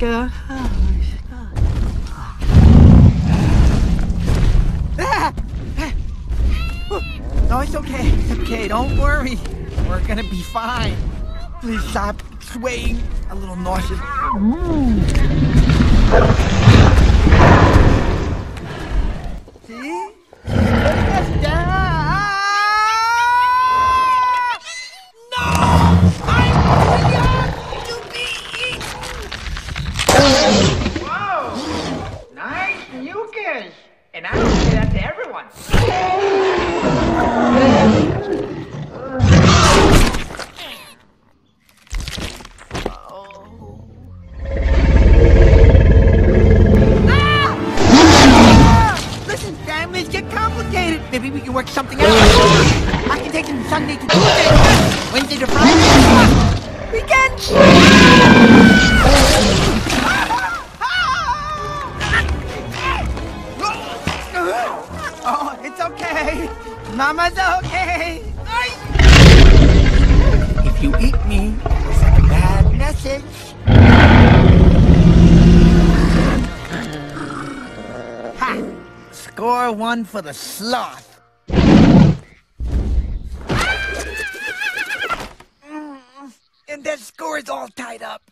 go. Oh my god. Ah! No, it's okay. It's okay. Don't worry. We're gonna be fine. Please stop swaying. A little nauseous. And I don't say that to everyone. Listen, families get complicated. Maybe we can work something out. I can take them Sunday to Tuesday, Wednesday to Friday. It's okay. Mama's okay. If you eat me, it's like a bad message. Ha! Score one for the sloth. And that score is all tied up.